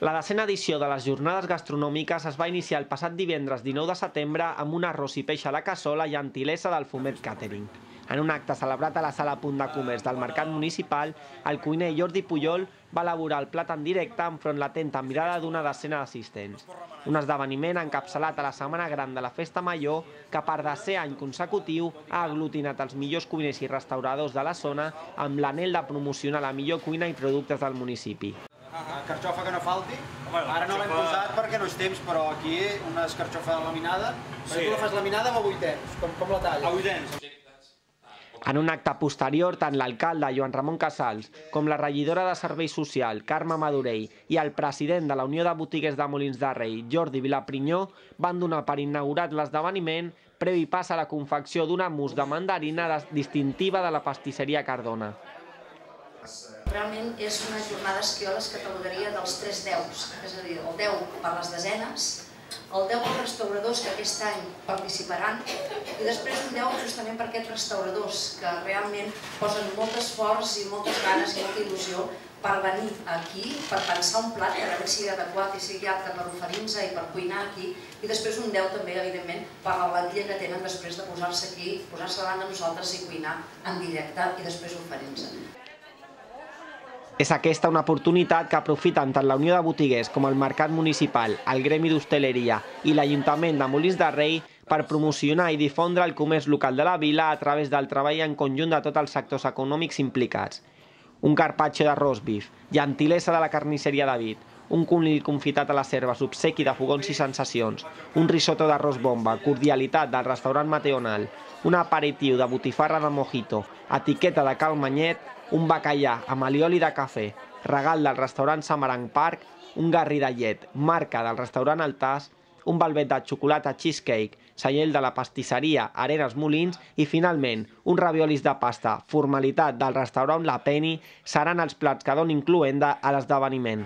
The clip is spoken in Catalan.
La decena edició de les jornades gastronòmiques es va iniciar el passat divendres 19 de setembre amb un arròs i peix a la cassola i gentilesa del Fumet Catering. En un acte celebrat a la sala Punt de Comerç del Mercat Municipal, el cuiner Jordi Puyol va elaborar el plat en directe enfront l'atenta mirada d'una decena d'assistents. Un esdeveniment encapçalat a la Setmana Gran de la Festa Major que per desè any consecutiu ha aglutinat els millors cuiners i restauradors de la zona amb l'anel de promocionar la millor cuina i productes del municipi. Carxofa que no falti. Ara no l'hem posat perquè no és temps, però aquí una escarxofa laminada. Sí. Tu la fas laminada o a vuitens? Com, com la talla? A vuitens. En un acte posterior, tant l'alcalde Joan Ramon Casals com la regidora de Servei Social, Carme Madurell, i el president de la Unió de Botiguers de Molins de Rei, Jordi Vilaprinyó, van donar per inaugurat l'esdeveniment previ pas a la confecció d'una mousse de mandarina distintiva de la pastisseria Cardona. Realment és una jornada que jo les catalogaria dels tres deus, és a dir, el 10 per les desenes, el 10 pels restauradors que aquest any participaran i després un 10 justament per aquests restauradors que realment posen molt esforç i moltes ganes i molta il·lusió per venir aquí, per pensar un plat que realment sigui adequat i sigui apte per oferir-nos i per cuinar aquí i després un 10 també, evidentment, per la valentia que tenen després de posar-se aquí, posar-se davant de nosaltres i cuinar en directe i després oferir-nos. És aquesta una oportunitat que aprofiten tant la Unió de Botiguers com el Mercat Municipal, el Gremi d'Hostaleria i l'Ajuntament de Molins de Rei per promocionar i difondre el comerç local de la vila a través del treball en conjunt de tots els sectors econòmics implicats. Un carpaccio d'arròs bif, gentilesa de la carnisseria David, un conill confitat a les serves, obsequi de fogons i sensacions, un risotto d'arròs bomba, cordialitat del restaurant Mateonal, un aperitiu de botifarra de mojito, etiqueta de cal Manyet, un bacallà amb alioli de cafè, regal del restaurant Samarang Park, un garri de llet, marca del restaurant Altàs, un balbet de xocolata cheesecake, seiell de la pastisseria Arenas Molins. I, finalment, un raviolis de pasta, formalitat del restaurant La Penny, seran els plats que donin incloenda a l'esdeveniment.